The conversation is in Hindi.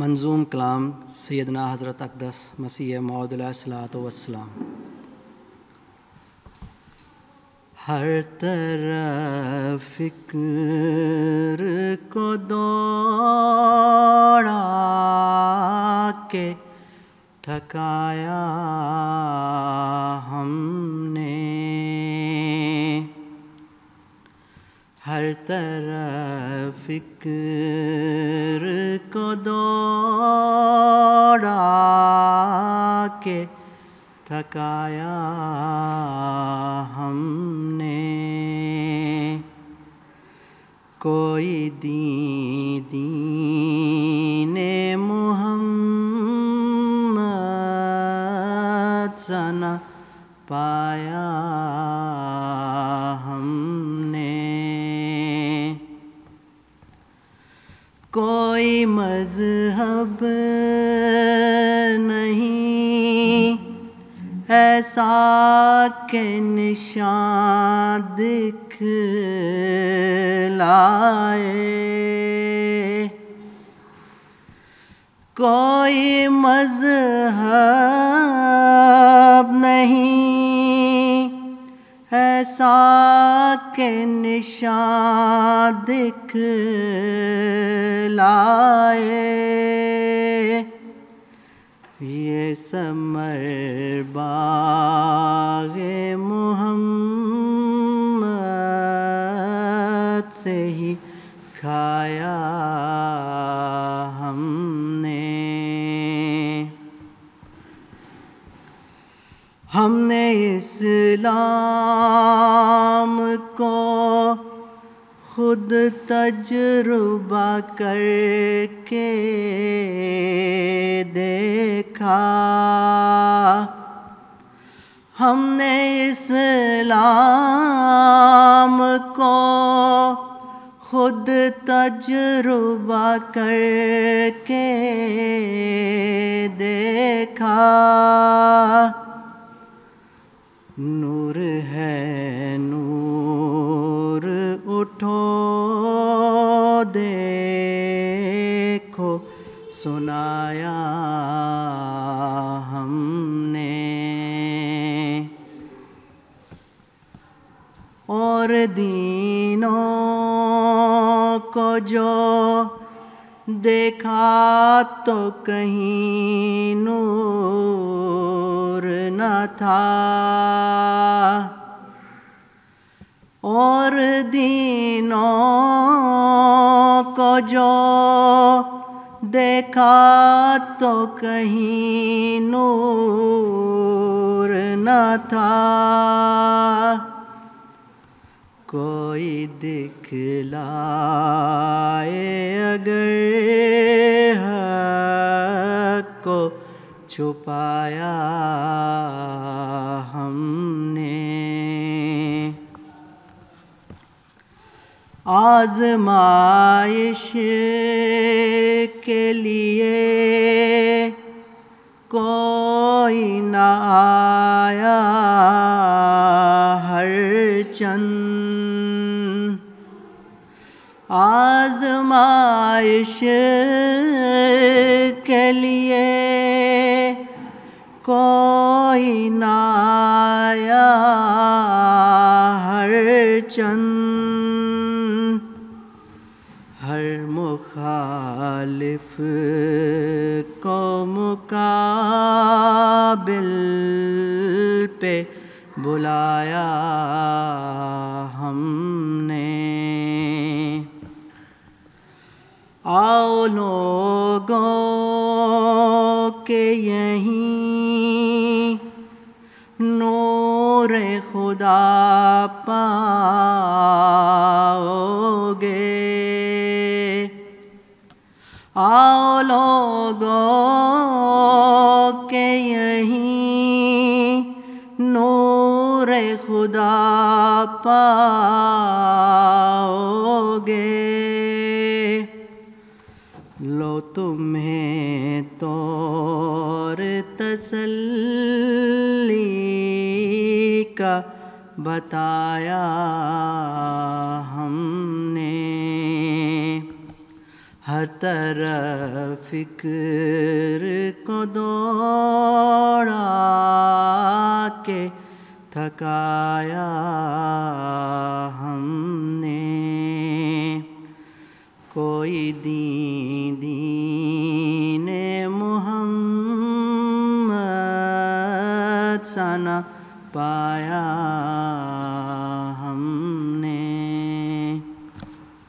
मंजूम कलाम सैदना हज़रत अकदस मसीह मौदलात वसलाम हर तरफ़ फ़िक्र को दौड़ा के थकाया हमने। हर तरफ़ फ़िक्र कोई दी दीने मोहम्मद सना पाया हमने। कोई मज़हब नहीं ऐसा के निशान दिख लाए। कोई मज़हब नहीं ऐसा के निशान दिख लाए। ये समर बाग मोहम्मद से ही खाया हमने। हमने इस्लाम खुद तजुर्बा करके देखा। हमने इस्लाम को खुद तजुर्बा करके देखा। उठो देखो सुनाया हमने। और दीनों को जो देखा तो कहीं नूर न था। और दिनों को जो देखा तो कहीं नूर न था। कोई दिखलाए अगर को छुपाया आजमाइश के लिए कोई न आया हर चंद। आजमाइश के लिए कोई न को मुकाबिल पे बुलाया हमने। आओ लोगों के यहीं नूर खुदा पाओगे नूर खुदा पाओगे। लो तुम्हें तौर तसल्ली का बताया हर तरफ़ फ़िक्र को दौड़ा के थकाया हमने। कोई दी दीन मोहम्मद सना पाया हम